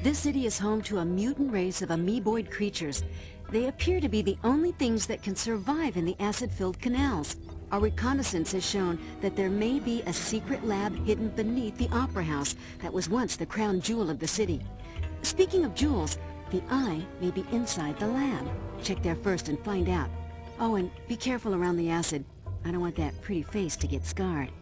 This city is home to a mutant race of amoeboid creatures. They appear to be the only things that can survive in the acid-filled canals. Our reconnaissance has shown that there may be a secret lab hidden beneath the Opera House that was once the crown jewel of the city. Speaking of jewels, the eye may be inside the lab. Check there first and find out. Oh, and be careful around the acid. I don't want that pretty face to get scarred.